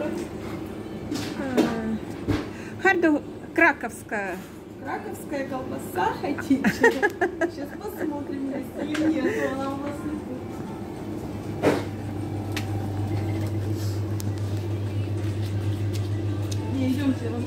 А, Харду краковская. Краковская колбаса хотите? Сейчас посмотрим, есть или нет, а она у нас не будет. Не, идемте, я вам